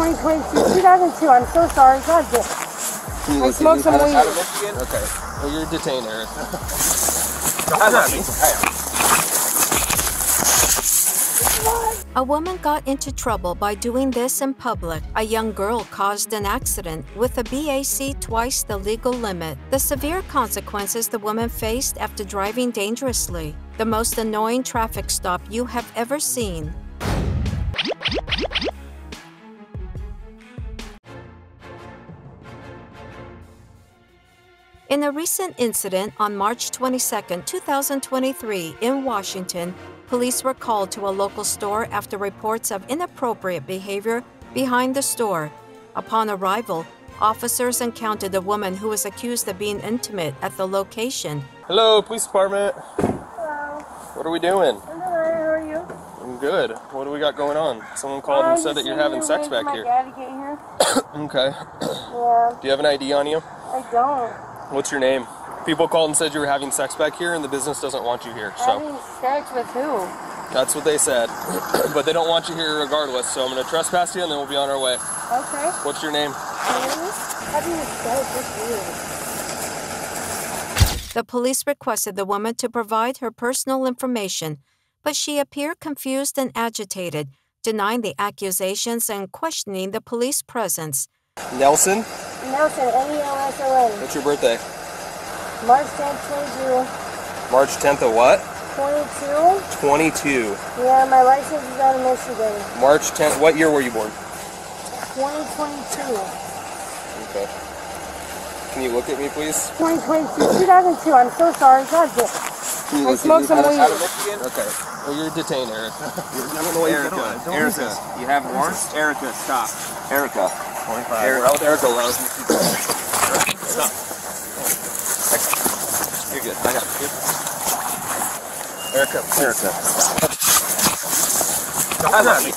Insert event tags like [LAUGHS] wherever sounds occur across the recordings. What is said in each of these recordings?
2022, 2002. I'm so sorry. God damn. Can you I smoked some weed. Out of Michigan? Okay. Well, you're detained, [LAUGHS] Eric. A woman got into trouble by doing this in public. A young girl caused an accident with a BAC twice the legal limit. The severe consequences the woman faced after driving dangerously. The most annoying traffic stop you have ever seen. In a recent incident on March 22, 2023, in Washington, police were called to a local store after reports of inappropriate behavior behind the store. Upon arrival, officers encountered a woman who was accused of being intimate at the location. Hello, police department. Hello. What are we doing? I'm alright. How are you? I'm good. What do we got going on? Someone called and said that you're having sex back my here. dad to get here. [COUGHS] Okay. Yeah, Do you have an ID on you? I don't. What's your name? People called and said you were having sex back here, and the business doesn't want you here. So Having sex with who? that's what they said. [CLEARS THROAT] but they don't want you here regardless. So I'm gonna trespass you, and then we'll be on our way. Okay. What's your name? Having sex with weird. The police requested the woman to provide her personal information, but she appeared confused and agitated, denying the accusations and questioning the police presence. Nelson. Nelson, N-E-L-S-O-N. What's your birthday? March 10th, 22. March 10th of what? 22? 22. Yeah, my license is out of Michigan. March 10th. What year were you born? 2022. Okay. Can you look at me, please? 2022, 2002. I'm so sorry. God damn. Can you I look at smoked me? some Out of- weed. out of Michigan? Okay. Well, you're detained, Eric. [LAUGHS] I don't know why you're Erica, Erica, you have warrants? Erica, stop. Erica. 25. Eric, out with Erica allows me to. Stop. You're good. I got you. Erica, Erica. I got me.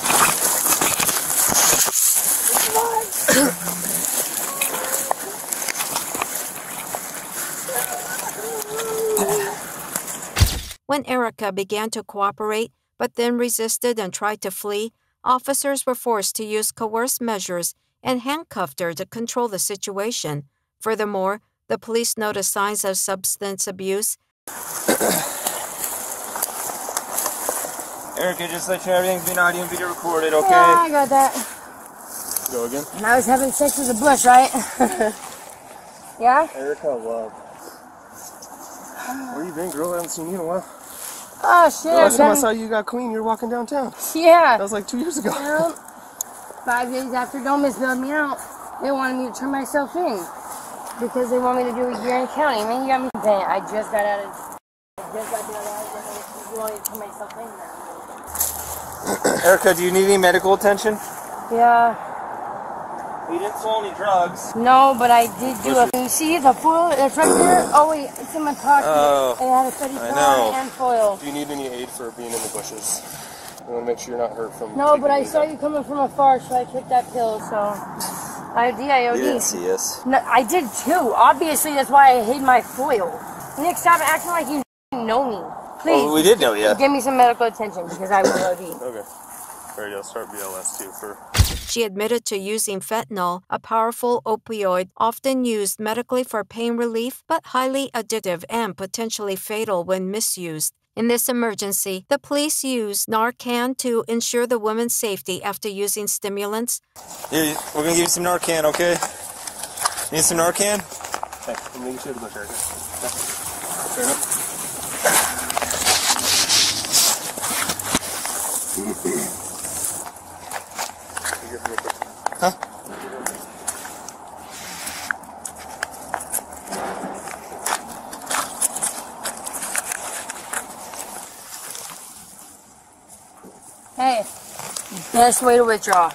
When Erica began to cooperate, but then resisted and tried to flee, officers were forced to use coerced measures and handcuffed her to control the situation. Furthermore, the police noticed signs of substance abuse Erica, just let you know everything's being audio and video recorded, okay? Yeah, I got that. Go again. And I was having sex with a bush, right? [LAUGHS] yeah? Erica, uh, love. Where you been, girl? I haven't seen you in a while. Oh, shit. The last time I saw you, you got clean. You were walking downtown. Yeah. That was like two years ago. Well, five days after Domus bailed me out, they wanted me to turn myself in because they want me to do a year in county. Man, you got me paying. I just got out of. I just got out of. You want me to turn myself in now? [CLEARS THROAT] Erica, do you need any medical attention? Yeah. You didn't sell any drugs. No, but I did do a. You see the foil that's right there? Oh wait, it's in my pocket. Oh, it had a study I pad know. and foil. Do you need any aid for being in the bushes? I want to make sure you're not hurt from. No, but I saw out. you coming from afar, so I took that pill. So I did. I You didn't see us. No, I did too. Obviously, that's why I hid my foil. Nick, stop acting like you know me. Please, Well, we did know you. give me some medical attention because I will OD. Okay. Ready? I'll start BLS too for. She admitted to using fentanyl, a powerful opioid often used medically for pain relief, but highly addictive and potentially fatal when misused. In this emergency, the police used Narcan to ensure the woman's safety after using stimulants. Here, we're gonna give you some Narcan, okay? Need some Narcan? Hey, I'm leaving you to the bush, Erica. Best way to withdraw.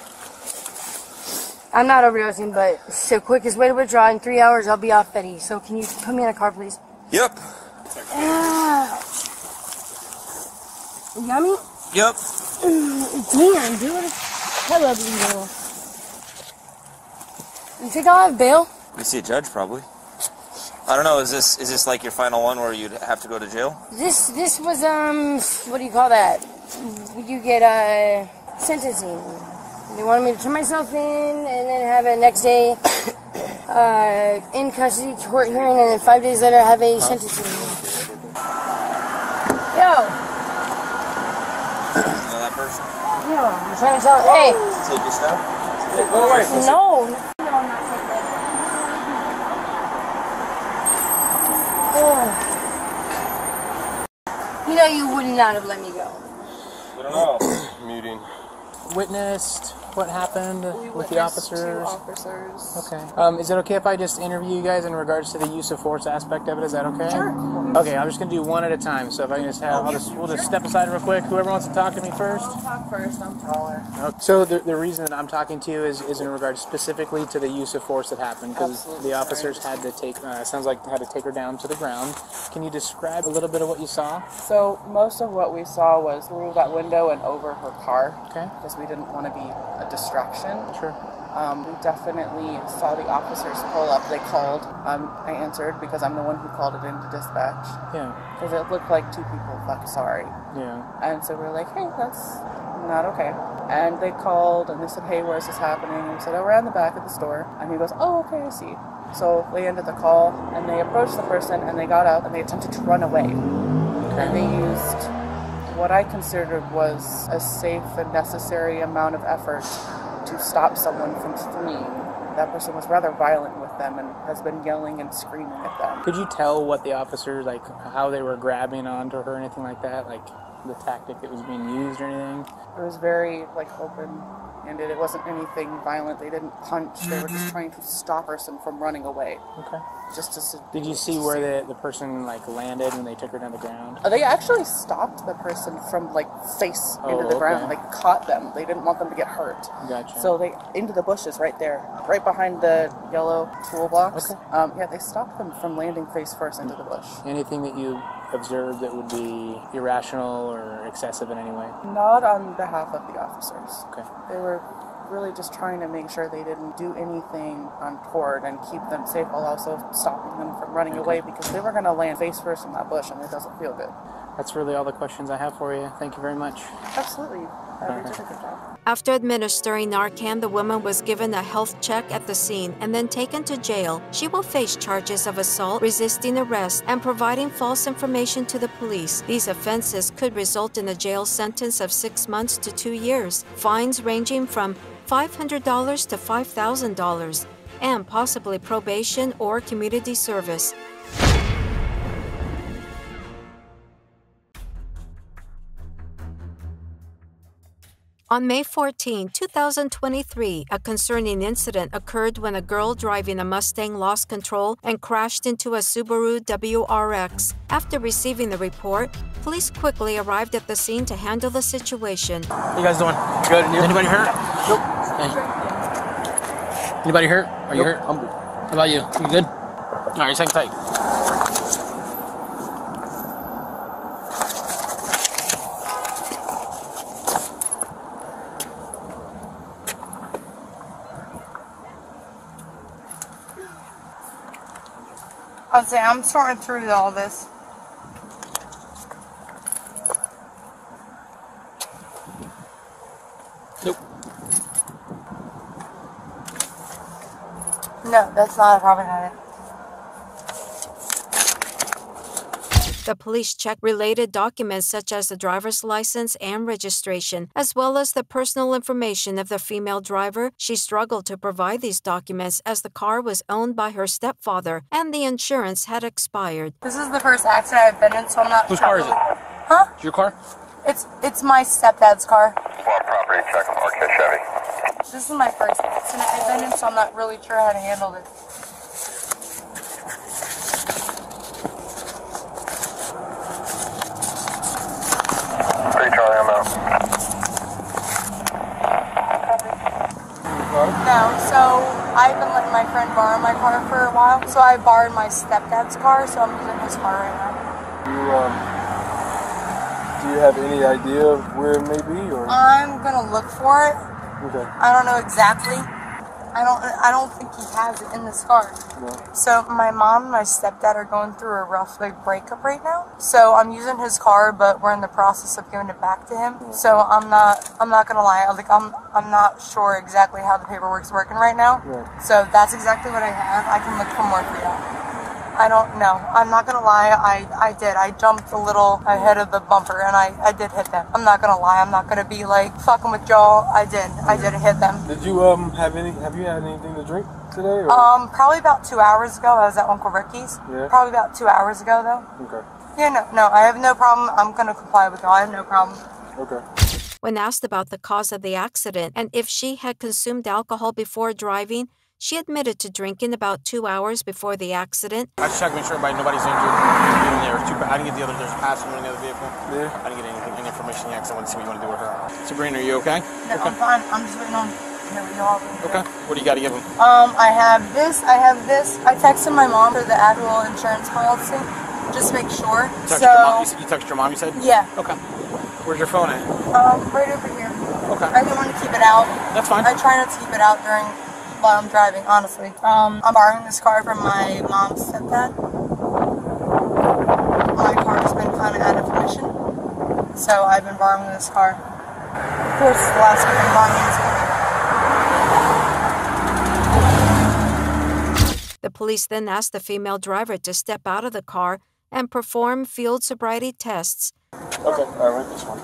I'm not overdosing, but it's the quickest way to withdraw. In three hours, I'll be off Betty. So can you put me in a car, please? Yep. Ouch. You got me? Yep. Damn, dude. I love you, girl. You think I'll have bail? You see a judge probably. I don't know. Is this is this like your final one where you'd have to go to jail? This this was um what do you call that? Would you get uh sentencing. They wanted me to turn myself in and then have a next day [COUGHS] uh, in custody court hearing, and then five days later have a sentencing. Yo, You know that person? yo, I'm trying to tell. Hey, Take your stuff. Go away. no, no, I'm not taking that. Ugh. You know you would not have let me go. I don't know. [COUGHS] Muting. Witnessed what happened We with the officers? officers. Okay. Um, is it okay if I just interview you guys in regards to the use of force aspect of it? Is that okay? Sure. Okay, I'm just gonna do one at a time. So if I can just have, I'll just we'll just step aside real quick. Whoever wants to talk to me first. I'll talk first. I'm taller. Okay. So the, the reason that I'm talking to you is, is in regards specifically to the use of force that happened because the officers had to take uh, sounds like had to take her down to the ground. Can you describe a little bit of what you saw? So most of what we saw was through that window and over her car. Okay. Because we didn't want to be distraction. Sure. Um, we definitely saw the officers pull up. They called. Um, I answered because I'm the one who called it into dispatch. Yeah. Because it looked like two people. Fuck, sorry. Yeah. And so we are like, hey, that's not okay. And they called and they said, hey, where's this happening? And we said, oh, we're the back of the store. And he goes, oh, okay, I see. So they ended the call and they approached the person and they got out and they attempted to run away. And they used what I considered was a safe and necessary amount of effort to stop someone from fleeing. That person was rather violent with them and has been yelling and screaming at them. Could you tell what the officers like how they were grabbing onto her, anything like that? Like the tactic that was being used or anything? It was very like open ended. It wasn't anything violent. They didn't punch. They were just trying to stop person from running away. Okay. Just to. s- Did you see where the, the person like landed when they took her down the ground? Uh, They actually stopped the person from like face Oh, into the ground. okay. Like caught them. They didn't want them to get hurt. Gotcha. So they into the bushes right there, right behind the yellow toolbox. Okay. Um, yeah, they stopped them from landing face first into the bush. anything that you observed that would be irrational or excessive in any way? Not on behalf of the officers. Okay. They were really just trying to make sure they didn't do anything untoward and keep them safe while also stopping them from running away because they were going to land face first in that bush and it doesn't feel good. That's really all the questions I have for you. Thank you very much. Absolutely. Uh, did a good job. After administering Narcan, the woman was given a health check at the scene and then taken to jail. She will face charges of assault, resisting arrest, and providing false information to the police. These offenses could result in a jail sentence of six months to two years, fines ranging from $500 to $5,000, and possibly probation or community service. On May 14, 2023, a concerning incident occurred when a girl driving a Mustang lost control and crashed into a Subaru WRX. After receiving the report, police quickly arrived at the scene to handle the situation. How you guys doing? Good. And you? Anybody hurt? Nope. Anybody hurt? Are you hurt? I'm good. How about you? You good? All right, second tight. I'll say I'm sorting through all this. Nope. No, that's not a problem. Have it. The police checked related documents such as the driver's license and registration, as well as the personal information of the female driver. She struggled to provide these documents as the car was owned by her stepfather and the insurance had expired. This is the first accident I've been in, so I'm not. Whose car is it? Huh? It's your car? It's it's my stepdad's car. Squad property check on Marquette Chevy. This is my first accident I've been in, so I'm not really sure how to handle this. Three Charlie, I'm out. No, so I've been letting my friend borrow my car for a while. So I borrowed my stepdad's car, so I'm using his car right now. You, um, do you have any idea of where it may be, or I'm gonna look for it. okay? I don't know exactly. I don't. I don't think he has it in this car. So my mom and my stepdad are going through a rough like breakup right now. So I'm using his car, but we're in the process of giving it back to him. So I'm not. I'm not gonna lie. Like I'm. I'm not sure exactly how the paperwork's working right now. Yeah. So that's exactly what I have. I can look for more for you. I don't know. I'm not gonna lie. I, I did. I jumped a little ahead of the bumper and I, I did hit them. I'm not gonna lie. I'm not gonna be like fucking with y'all. I did. I did hit them. Did you um have any? Have you had anything to drink today? Or? Um, probably about two hours ago. I was at Uncle Ricky's. Yeah. Probably about two hours ago though. okay. Yeah, no, no. I have no problem. I'm gonna comply with y'all. I have no problem. Okay. When asked about the cause of the accident and if she had consumed alcohol before driving, she admitted to drinking about two hours before the accident. I just checked to make sure everybody, nobody's injured. There two, I didn't get the other, there's a passenger in the other vehicle. Yeah. I didn't get anything, any information yet because I wanted to see what you want to do with her. Sabrina, are you okay? No, I'm fine. I'm just waiting on. Here we. Okay. What do you got to give him? Um, I have this. I have this. I texted my mom for the actual insurance policy. Just make sure. Text so your mom, you, s- you texted your mom, you said? yeah. Okay. Where's your phone at? Um, right over here. Okay. I didn't want to keep it out. That's fine. I try not to keep it out during while I'm driving, honestly. Um, I'm borrowing this car from my mom's stepdad. My car's been kind of out of commission, so I've been borrowing this car. Of course, the last we've been borrowing this car. The police then asked the female driver to step out of the car and perform field sobriety tests. Okay. I All right. This one.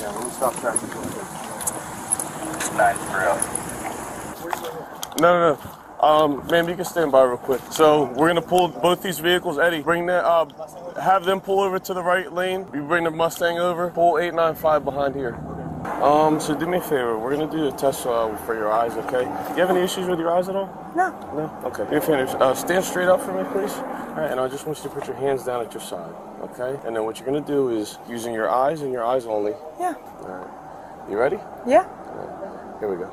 Yeah. we'll stop traffic. No, no, no. Um, ma'am, you can stand by real quick. So we're gonna pull both these vehicles. Eddie, bring that. Uh, have them pull over to the right lane. You bring the Mustang over. Pull 895 behind here. Um, so do me a favor. We're gonna do a test uh, for your eyes, okay? Do you have any issues with your eyes at all? No. No? Okay. Do me a favor. Uh, stand straight up for me, please. All right, and I just want you to put your hands down at your side, okay? And then what you're gonna do is using your eyes and your eyes only. Yeah. All right. You ready? Yeah. Here we go.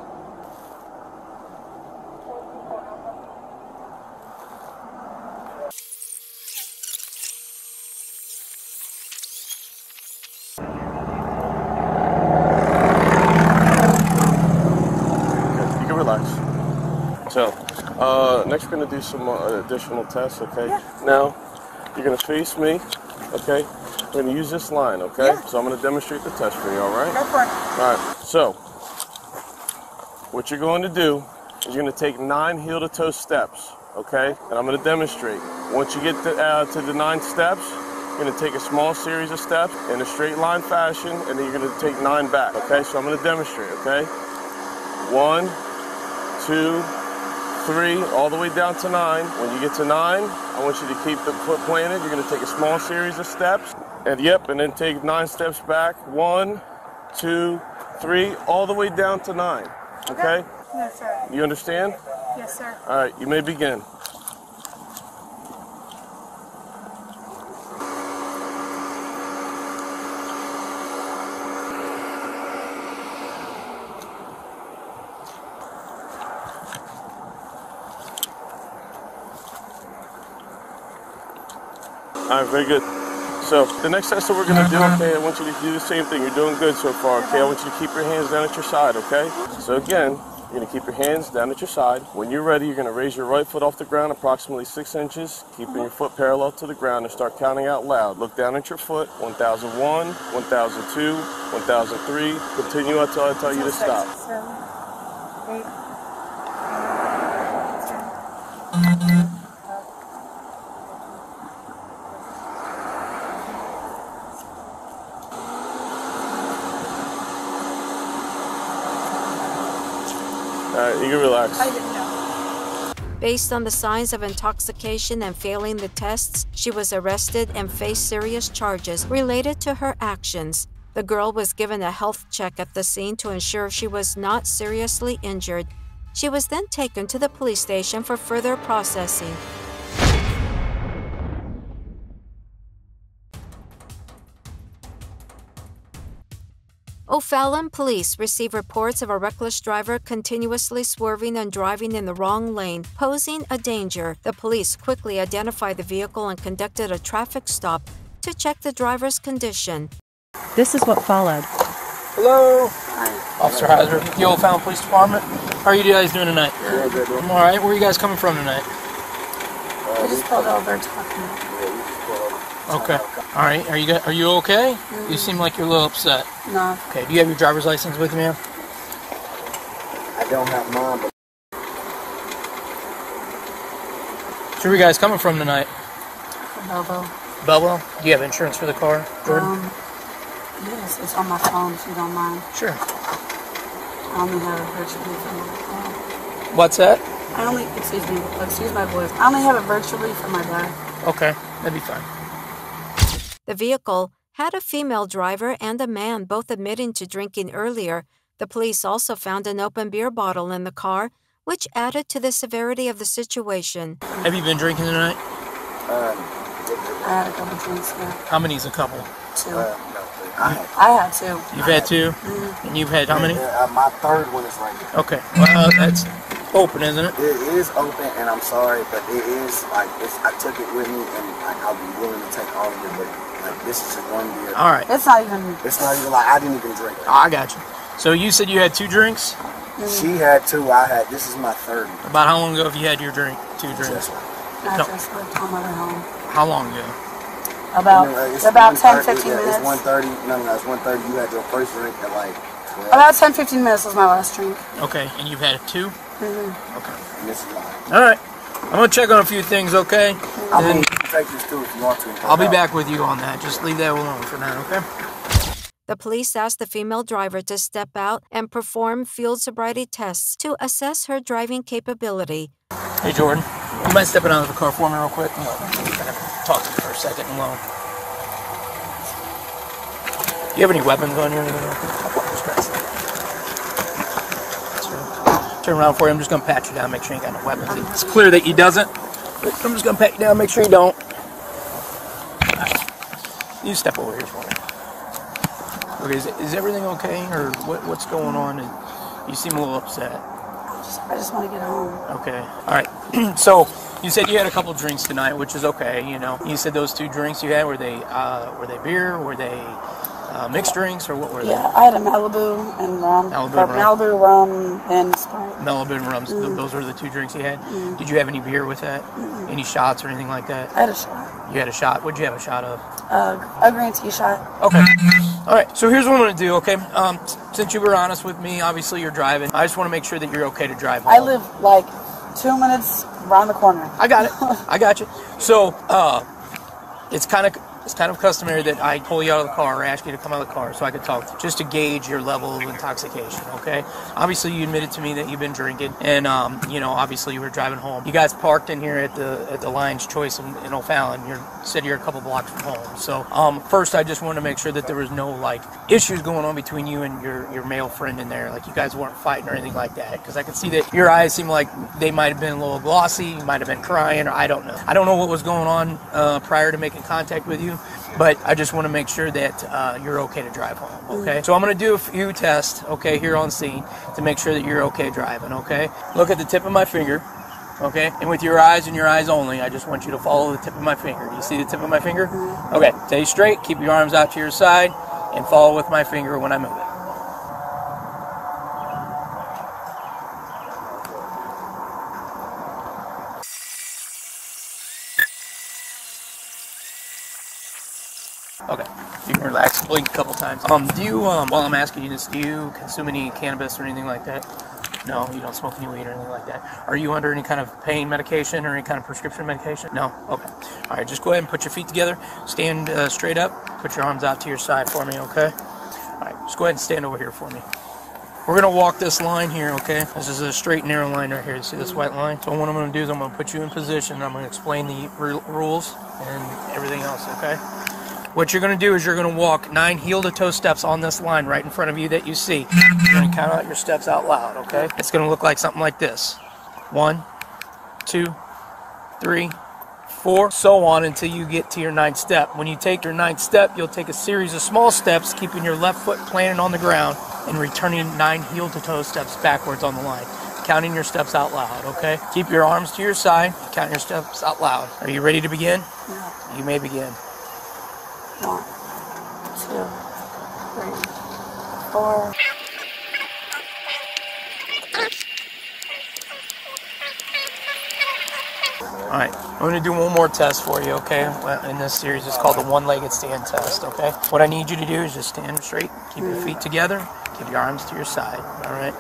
You can relax. So, uh, next we're gonna do some uh, additional tests, okay? Yeah. Now, you're gonna face me, okay? We're gonna use this line, okay? Yeah. So I'm gonna demonstrate the test for you, all right? Go for it. All right. So, what you're going to do is you're going to take nine heel-to-toe steps, okay? And I'm going to demonstrate. Once you get to, uh, to the nine steps, you're going to take a small series of steps in a straight line fashion, and then you're going to take nine back, okay? So I'm going to demonstrate, okay? One, two, three, all the way down to nine. When you get to nine, I want you to keep the foot planted. You're going to take a small series of steps, and yep, and then take nine steps back. One, two, three, all the way down to nine. Okay? Yes, sir. You understand? Yes, sir. All right, you may begin. All right, very good. So the next test that we're gonna do, okay, I want you to do the same thing. You're doing good so far, okay? I want you to keep your hands down at your side, okay? So again, you're gonna keep your hands down at your side. When you're ready, you're gonna raise your right foot off the ground approximately six inches, keeping your foot parallel to the ground and start counting out loud. Look down at your foot, 1001, 1002, 1003. Continue until I tell you to stop. Right, you can relax. I didn't know. Based on the signs of intoxication and failing the tests, she was arrested and faced serious charges related to her actions. The girl was given a health check at the scene to ensure she was not seriously injured. She was then taken to the police station for further processing. O'Fallon police receive reports of a reckless driver continuously swerving and driving in the wrong lane, posing a danger. The police quickly identified the vehicle and conducted a traffic stop to check the driver's condition. This is what followed. Hello? Hi. Officer Heiser, the O'Fallon Police Department. How are you guys doing tonight? I'm all right. Where are you guys coming from tonight? We just pulled over talking. Okay. All right. Are you are you okay? You seem like you're a little upset. No. Okay. Do you have your driver's license with you, ma'am? I don't have mine, but So where are you guys coming from tonight? Bobo. Belleville? Do you have insurance for the car, Jordan? Um, yes, it's on my phone if you don't mind. Sure. I only have it virtually from my phone. What's that? I only, excuse me, excuse my voice. I only have it virtually from my dad. Okay. That'd be fine. The vehicle had a female driver and a man both admitting to drinking earlier. The police also found an open beer bottle in the car, which added to the severity of the situation. Have you been drinking tonight? Uh, I had a couple drinks there. How many's a couple? Two. uh, I had, I had two. You've had two? Mhm. And you've had how many? Uh, my third one is right here. Okay. Well, that's open, isn't it? It is open, and I'm sorry, but it is like it's, I took it with me, and like I'll be willing to take all of it, but like this is just one beer. All right. It's not even. It's not even like I didn't even drink. it. I got you. So you said you had two drinks? She had two. I had. This is my third. About how long ago have you had your drink? Two drinks? Just one. I No. just left on my home. How long ago? About, You know, it's about 10, 1:30 15 yeah, minutes. It's 1.30. No, no, it's 1.30. You had your first drink at like 12. About 10, 15 minutes was my last drink. Okay. And you've had two? Mm-hmm. Okay. And this is mine. All right. I'm going to check on a few things, okay? I And mean, you can take this too if you want to. I'll be back with you on that. Just leave that alone for now, okay? The police asked the female driver to step out and perform field sobriety tests to assess her driving capability. Hey, Jordan. You mind stepping out of the car for me real quick? I'm gonna talk to you for a second alone. Do you have any weapons on you? or anything? Turn around for you. I'm just gonna pat you down, make sure you ain't got no weapons. It's clear that he doesn't. But I'm just gonna pat you down, make sure you don't. You step over here for me. Okay, is, is everything okay, or what, what's going on? And you seem a little upset. I just want to get home. Okay. All right. [CLEARS THROAT] so you said you had a couple drinks tonight, which is okay. You know, you said those two drinks you had were they uh, were they beer? Were they uh, mixed drinks, or what were they? Yeah, I had a Malibu and rum. Malibu or and rum. Malibu rum and Sprite. Malibu and rums. Mm. Those were the two drinks you had. Mm. Did you have any beer with that? Mm-mm. Any shots or anything like that? I had a shot. You had a shot. What'd you have a shot of? Uh, a green tea shot. Okay. All right. So here's what I'm going to do. Okay. Um, since you were honest with me, obviously you're driving. I just want to make sure that you're okay to drive home. I live like two minutes around the corner. I got it. [LAUGHS] I got you. So, uh, it's kind of it's kind of customary that I pull you out of the car or ask you to come out of the car so I could talk to you, just to gauge your level of intoxication. Okay. Obviously, you admitted to me that you've been drinking, and um, you know, obviously, you were driving home. You guys parked in here at the at the Lion's Choice in, in O'Fallon. You said you're a couple blocks from home. So, um, first, I just wanted to make sure that there was no like issues going on between you and your your male friend in there. Like you guys weren't fighting or anything like that. Because I could see that your eyes seemed like they might have been a little glossy. You might have been crying, or I don't know. I don't know what was going on uh, prior to making contact with you. But I just want to make sure that uh, you're okay to drive home, okay? So I'm going to do a few tests, okay, here on scene to make sure that you're okay driving, okay? Look at the tip of my finger, okay? And with your eyes and your eyes only, I just want you to follow the tip of my finger. Do you see the tip of my finger? Okay, stay straight, keep your arms out to your side, and follow with my finger when I move it. Okay. You relax, a couple times. Um, do you, um, while I'm asking you this, do you consume any cannabis or anything like that? No, you don't smoke any weed or anything like that. Are you under any kind of pain medication or any kind of prescription medication? No? Okay. All right, just go ahead and put your feet together. Stand uh, straight up. Put your arms out to your side for me, okay? All right, just go ahead and stand over here for me. We're going to walk this line here, okay? This is a straight, narrow line right here. You see this white line? So what I'm going to do is I'm going to put you in position. And I'm going to explain the ru- rules and everything else, okay? What you're going to do is you're going to walk nine heel-to-toe steps on this line right in front of you that you see. You're going to count out your steps out loud, okay? It's going to look like something like this. One, two, three, four, so on until you get to your ninth step. When you take your ninth step, you'll take a series of small steps, keeping your left foot planted on the ground and returning nine heel-to-toe steps backwards on the line. Counting your steps out loud, okay? Keep your arms to your side, count your steps out loud. Are you ready to begin? Yeah. You may begin. One, two, three, four. Alright, I'm going to do one more test for you, okay? In this series, it's called the one-legged stand test, okay? What I need you to do is just stand straight, keep your feet together, keep your arms to your side, alright?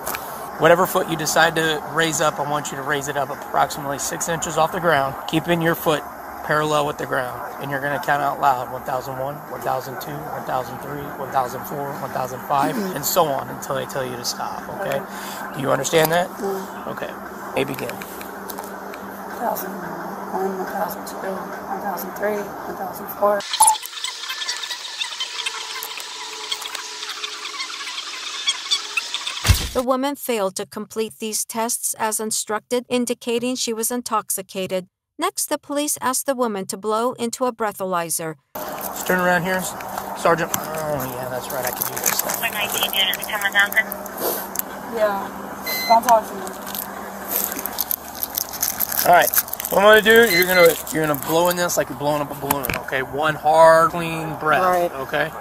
Whatever foot you decide to raise up, I want you to raise it up approximately six inches off the ground, keeping your foot parallel with the ground, and you're gonna count out loud 1001, 1002, 1003, 1004, 1005, and so on until they tell you to stop, okay? Do you understand that? Mm-hmm. Okay, may begin. 1001, 1002, 1003, 1004. The woman failed to complete these tests as instructed, indicating she was intoxicated. Next, the police asked the woman to blow into a breathalyzer. Just turn around here, Sergeant. Oh, yeah, that's right. I can do this. Thing. 19 units coming down there. Yeah. Don't talk to me. All right. What I'm gonna do? You're gonna you're gonna blow in this like you're blowing up a balloon. Okay. One hard, clean breath. Right. Okay.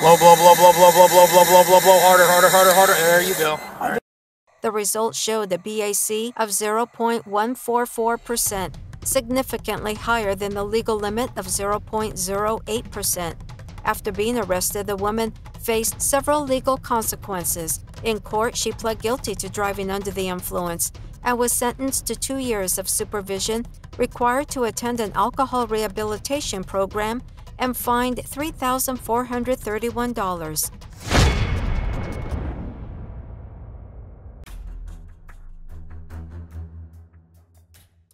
Blow, blow, blow, blow, blow, blow, blow, blow, blow, blow, blow, harder, harder, harder, harder. There you go. All right. The results showed a BAC of 0.144%, significantly higher than the legal limit of 0.08%. After being arrested, the woman faced several legal consequences. In court, she pled guilty to driving under the influence and was sentenced to two years of supervision, required to attend an alcohol rehabilitation program, and fined $3,431.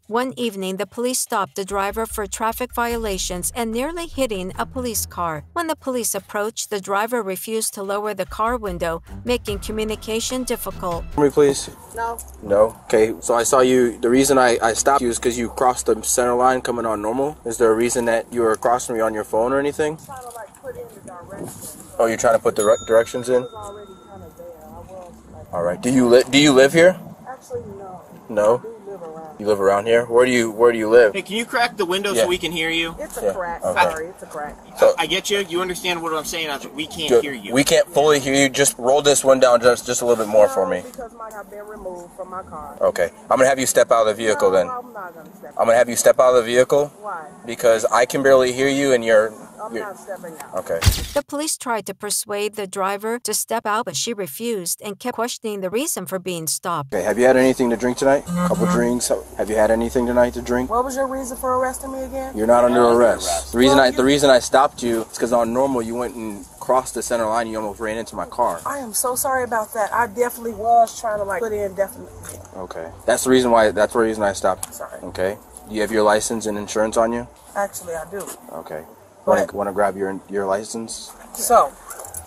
One evening, the police stopped the driver for traffic violations and nearly hitting a police car. When the police approached, the driver refused to lower the car window, making communication difficult. me, please. No. No? Okay, so I saw you. The reason I, I stopped you is because you crossed the center line coming on normal. Is there a reason that you were crossing me on your phone or anything? Oh, you're trying to put the dire- directions in? All right. Do you li- do you live here? Actually, no. No. You live around here? Where do you Where do you live? Hey, can you crack the window Yeah. so we can hear you? It's a Yeah, crack. okay. Sorry, it's a crack. So- I get you. You understand what I'm saying? We can't Ju- hear you. We can't fully hear you. Just roll this one down just just a little bit more for me. Because mine have been removed from my car. Okay. I'm gonna have you step out of the vehicle then. I'm not gonna step. I'm gonna have you step out of the vehicle Why? because I can barely hear you and you're. I'm you're not stepping out. okay. The police tried to persuade the driver to step out, but she refused and kept questioning the reason for being stopped. Okay. Have you had anything to drink tonight? A couple drinks. Have you had anything tonight to drink? What was your reason for arresting me again? You're not under under arrest. arrest. The reason Well, I you- the reason I stopped you is because on normal you went and crossed the center line. You almost ran into my car. I am so sorry about that. I definitely was trying to like put in definitely. Okay. That's the reason why. That's the reason I stopped. Sorry. Okay. Do you have your license and insurance on you? Actually, I do. Okay. Want to want to grab your your license? So,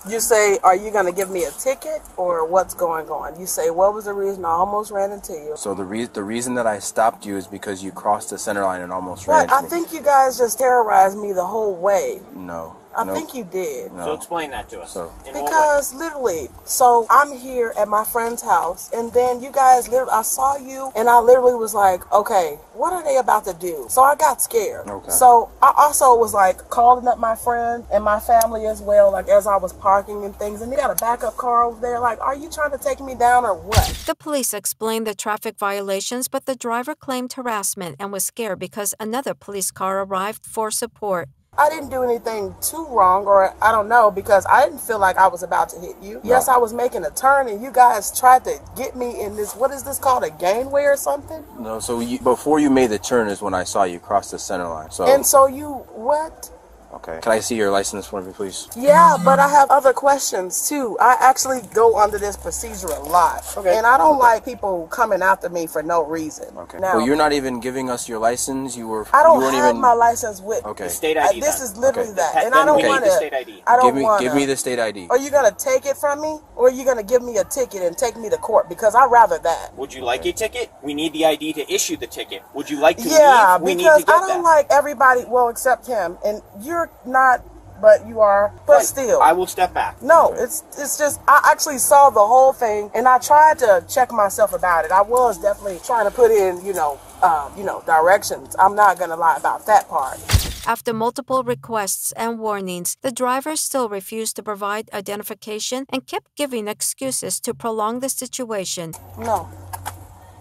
you say, are you gonna give me a ticket or what's going on? You say, what was the reason I almost ran into you? So the re- the reason that I stopped you is because you crossed the center line and almost ran into I me. think you guys just terrorized me the whole way. No. I no, think you did. No. So explain that to us. So- In what way? Because literally, so I'm here at my friend's house, and then you guys literally, I saw you, and I literally was like, okay, what are they about to do? So I got scared. Okay. So I also was like calling up my friend and my family as well, like as I was parking and things, and they got a backup car over there. Like, are you trying to take me down or what? The police explained the traffic violations, but the driver claimed harassment and was scared because another police car arrived for support. I didn't do anything too wrong, or I don't know, because I didn't feel like I was about to hit you. Yes, I was making a turn, and you guys tried to get me in this. What is this called? A gangway or something? No. So you, before you made the turn is when I saw you cross the center line. So And so you what? Okay. Can I see your license for me, please? Yeah, but I have other questions too. I actually go under this procedure a lot, Okay. and I don't like people coming after me for no reason. Okay. Now, well, you're not even giving us your license. You were. I don't you have even, my license with me. Okay. The state Uh, ID this is literally Okay. that, Then and I don't we need want the to. state ID. I don't Give me want. give me the state ID. Are you gonna take it from me, or are you gonna give me a ticket and take me to court? Because I'd rather that. Would you like a ticket? We need the ID to issue the ticket. Would you like to Yeah, leave? We need because to get I don't that. like everybody. Well, except him, and you're not, but you are. But Right. still, I will step back. No, it's it's just I actually saw the whole thing and I tried to check myself about it. I was definitely trying to put in, you know, uh, you know, directions. I'm not gonna lie about that part. After multiple requests and warnings, the driver still refused to provide identification and kept giving excuses to prolong the situation. No.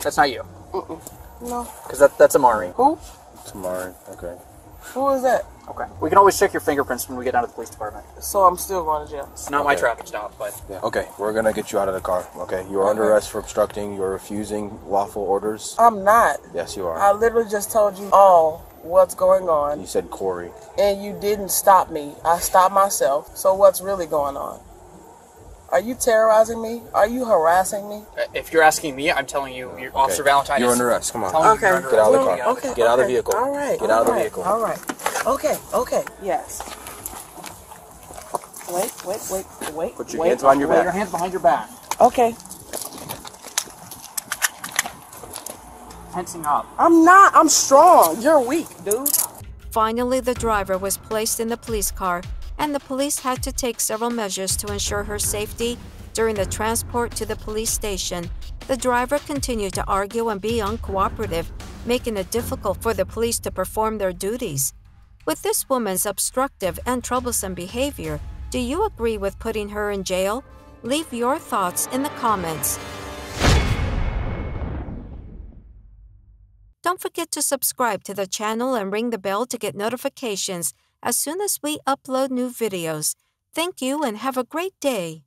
That's not you. No. Because that, that's Amari. Who? Amari. Okay. Who is that? Okay. We can always check your fingerprints when we get down to the police department. So I'm still going to jail. It's not my traffic stop, but Yeah. Okay, we're gonna get you out of the car. Okay, you are under arrest for obstructing. You're refusing lawful orders. I'm not. Yes, you are. I literally just told you all what's going on, You said Corey. and you didn't stop me. I stopped myself. So what's really going on? Are you terrorizing me? Are you harassing me? uh, if you're asking me, I'm telling you, your Officer Okay. Valentine You're under arrest. Come on. Okay. under Get out of the car. Okay. Get out of the vehicle. All right. Get out of the vehicle. All right. Okay. Okay. Yes. Wait. Wait. Wait. Wait. Put your wait, hands behind your Put back. your hands behind your back. Okay. Tensing up. I'm not. I'm strong. You're weak, dude. Finally, the driver was placed in the police car, and the police had to take several measures to ensure her safety during the transport to the police station. The driver continued to argue and be uncooperative, making it difficult for the police to perform their duties. With this woman's obstructive and troublesome behavior, do you agree with putting her in jail? Leave your thoughts in the comments. Don't forget to subscribe to the channel and ring the bell to get notifications as soon as we upload new videos. Thank you and have a great day.